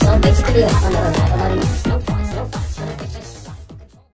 Don't basically have another